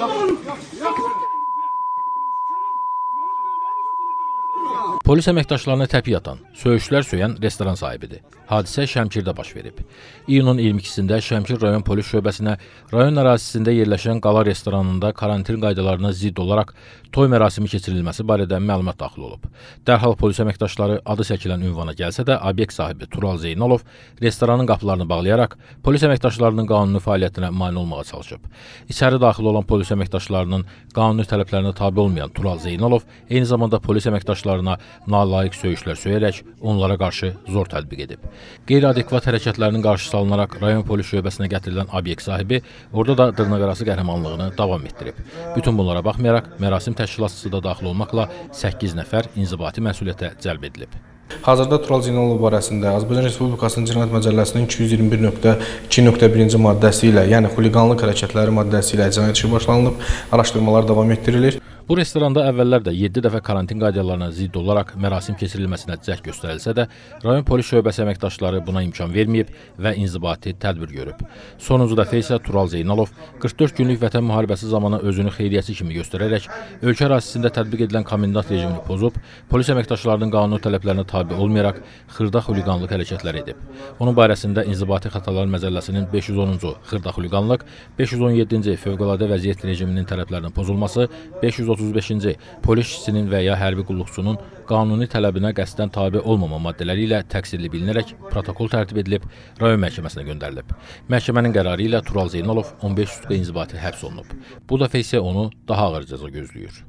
Come on. Polis əməkdaşlarına təpi atan, söyüşlər söyən restoran sahibidir. Hadisə Şəmkirdə baş verib. İyunun 22-sində Şəmkir rayon polis şöbəsinə rayon ərazisində yerləşən qala restoranında karantin qaydalarına zidd olaraq toy mərasimi keçirilməsi barədə məlumat daxil olub. Dərhal polis əməkdaşları adı çəkilən ünvana gəlsə də obyekt sahibi Tural Zeynalov restoranın qapılarını bağlayaraq polis əməkdaşlarının qanuni fəaliyyətinə mane olmağa çalışıb. İçəri daxil olan polis əməkdaşlarının qanuni tələblərinə tabe olmayan Tural Zeynalov eyni zamanda polis əməkdaşlarına nalayiq söyüşlər söyərək onlara qarşı zor tətbiq edib. Qeyri-adekvat hərəkətlərinin qarşısı alınaraq rayon polis şöbəsinə gətirilən obyekt sahibi orada da dırnaqarası qəhrəmanlığını davam etdirib. Bütün bunlara baxmayaraq mərasim təşkilatçısı da daxil olmaqla 8 nəfər inzibati məsuliyyətə cəlb edilib. Hazırda Tural Zeynalov barəsində Azərbaycan Respublikasının Cinayət Məcəlləsinin 221.2.1-ci maddəsi ilə, yəni xuliqanlıq hərəkətləri maddəsi ilə cinayət işi başlanılıb, araşdırmalar davam etdirilir. Bu restoranda əvvəllər də 7 dəfə karantin qaydalarına zidd olaraq mərasim keçirilməsinə cəhd göstərilsə də, rayon polis şöbəsi əməkdaşları buna imkan verməyib və inzibati tədbir görüb. Sonuncu dəfə isə Tural Zeynalov 44 günlük vətən müharibəsi zamanı özünü xeyriyyəçi kimi göstərərək ölkə ərazisində tətbiq edilən komendant rejimini pozub, polis əməkdaşlarının qanuni tələblərinə tabe olmayaraq xırda xuliqanlıq hərəkətlər edib. Onun barəsində İnzibati Xətalar Məcəlləsinin 510-cu xırda xuliqanlıq, 517-ci fövqəladə vəziyyət rejiminin tələblərinin pozulması, 535-ci polis işçisinin və ya hərbi qulluqçunun qanuni tələbinə qəsdən tabe olmama maddələri ilə təqsirli bilinərək protokol tərtib edilib, rayon məhkəməsinə göndərilib. Məhkəmənin qərarı ilə Tural Zeynalov 15 sutqa inzibati həbs olunub. Bu dəfə isə onu daha ağır cəza gözləyir.